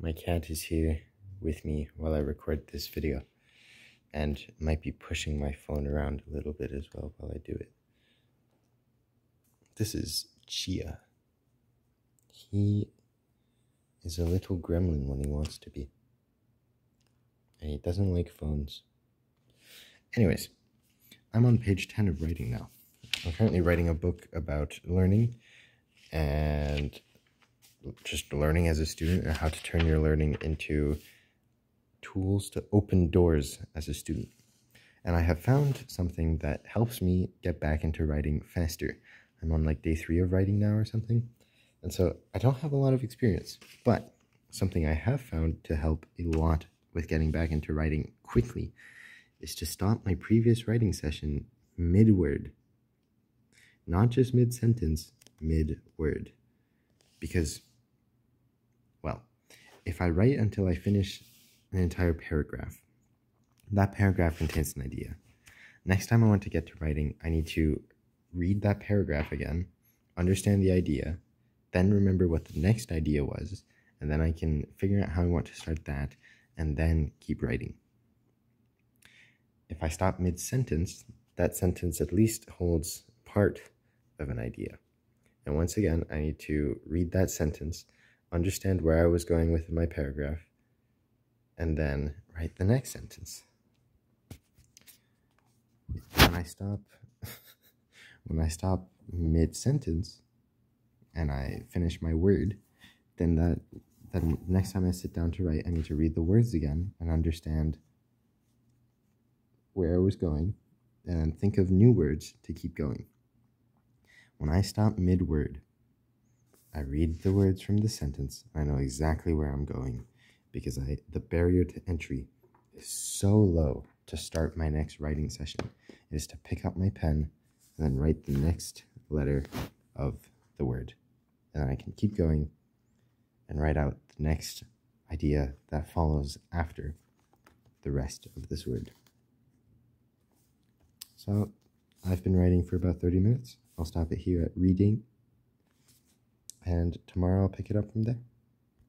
My cat is here with me while I record this video and might be pushing my phone around a little bit as well while I do it. This is Chia. He is a little gremlin when he wants to be. And he doesn't like phones. Anyways, I'm on page 10 of writing now. I'm currently writing a book about learning and just learning as a student and how to turn your learning into tools to open doors as a student. And I have found something that helps me get back into writing faster. I'm on like day three of writing now or something. And so I don't have a lot of experience, but something I have found to help a lot with getting back into writing quickly is to stop my previous writing session mid word. Not just mid sentence, mid word. Because if I write until I finish an entire paragraph, that paragraph contains an idea. Next time I want to get to writing, I need to read that paragraph again, understand the idea, then remember what the next idea was, and then I can figure out how I want to start that, and then keep writing. If I stop mid sentence, that sentence at least holds part of an idea. And once again, I need to read that sentence, understand where I was going with my paragraph, and then write the next sentence. When I stop when I stop mid sentence and I finish my word, then that then next time I sit down to write, I need to read the words again and understand where I was going and think of new words to keep going. When I stop mid word, I read the words from the sentence. I know exactly where I'm going because I the barrier to entry is so low to start my next writing session. It is to pick up my pen and then write the next letter of the word. And then I can keep going and write out the next idea that follows after the rest of this word. So I've been writing for about 30 minutes. I'll stop it here at reading and tomorrow I'll pick it up from there.